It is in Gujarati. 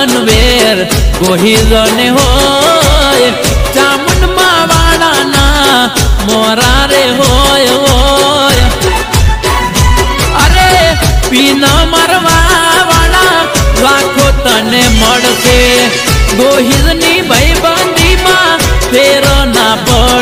રન વેર કોઈ રને હોય ચામુનમાં મોરા રે હોય હોય. અરે પીન મરવા વાળા લાખો તને મળશે. ગોહિલની ભાઈબંધીમાં ફેર ના પડ